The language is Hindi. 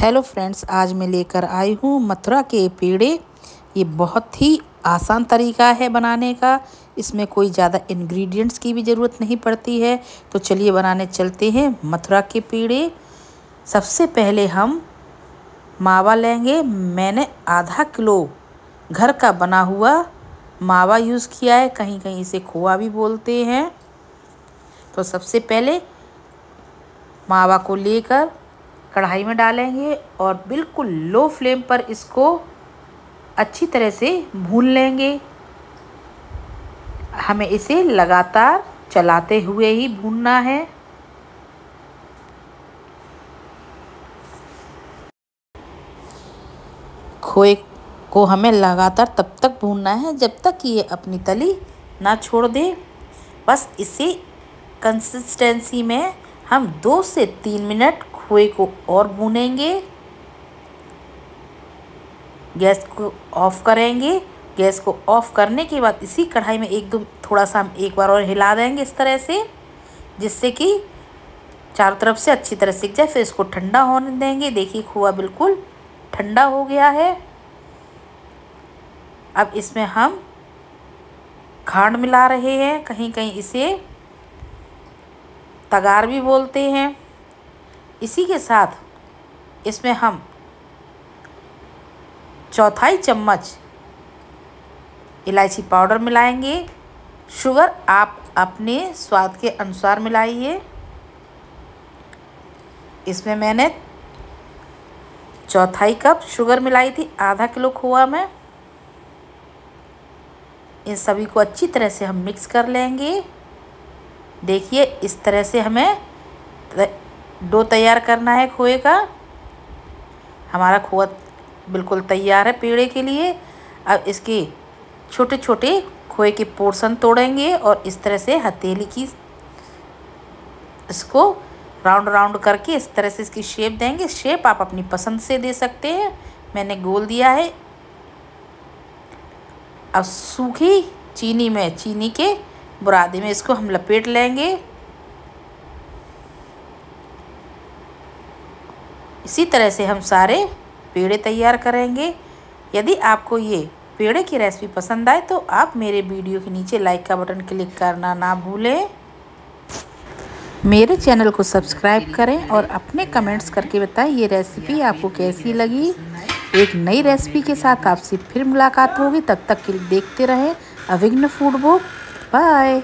हेलो फ्रेंड्स आज मैं लेकर आई हूँ मथुरा के पेड़े। ये बहुत ही आसान तरीका है बनाने का। इसमें कोई ज़्यादा इंग्रेडिएंट्स की भी ज़रूरत नहीं पड़ती है। तो चलिए बनाने चलते हैं मथुरा के पेड़े। सबसे पहले हम मावा लेंगे। मैंने आधा किलो घर का बना हुआ मावा यूज़ किया है। कहीं कहीं इसे खोआ भी बोलते हैं। तो सबसे पहले मावा को लेकर कढ़ाई में डालेंगे और बिल्कुल लो फ्लेम पर इसको अच्छी तरह से भून लेंगे। हमें इसे लगातार चलाते हुए ही भूनना है। खोए को हमें लगातार तब तक भूनना है जब तक कि ये अपनी तली ना छोड़ दे। बस इसी कंसिस्टेंसी में हम दो से तीन मिनट खोए को और भूनेंगे गैस को ऑफ़ करेंगे। गैस को ऑफ़ करने के बाद इसी कढ़ाई में एक दो, थोड़ा सा हम एक बार और हिला देंगे इस तरह से, जिससे कि चारों तरफ़ से अच्छी तरह सीख जाए, फिर इसको ठंडा होने देंगे। देखिए खोआ बिल्कुल ठंडा हो गया है। अब इसमें हम खांड मिला रहे हैं। कहीं कहीं इसे तगार भी बोलते हैं। इसी के साथ इसमें हम चौथाई चम्मच इलायची पाउडर मिलाएँगे। शुगर आप अपने स्वाद के अनुसार मिलाइए। इसमें मैंने चौथाई कप शुगर मिलाई थी, आधा किलो खोआ में। इन सभी को अच्छी तरह से हम मिक्स कर लेंगे। देखिए, इस तरह से हमें डो तैयार करना है खोए का। हमारा खोआ बिल्कुल तैयार है पेड़े के लिए। अब इसके छोटे छोटे खोए के पोर्शन तोड़ेंगे और इस तरह से हथेली की इसको राउंड राउंड करके इस तरह से इसकी शेप देंगे। शेप आप अपनी पसंद से दे सकते हैं। मैंने गोल दिया है। अब सूखी चीनी में, चीनी के बुरादे में इसको हम लपेट लेंगे। इसी तरह से हम सारे पेड़े तैयार करेंगे। यदि आपको ये पेड़े की रेसिपी पसंद आए तो आप मेरे वीडियो के नीचे लाइक का बटन क्लिक करना ना भूलें। मेरे चैनल को सब्सक्राइब करें और अपने कमेंट्स करके बताएँ ये रेसिपी आपको कैसी लगी। एक नई रेसिपी के साथ आपसे फिर मुलाकात होगी। तब तक के देखते रहें। अविघ्न फ़ूड बुक बाय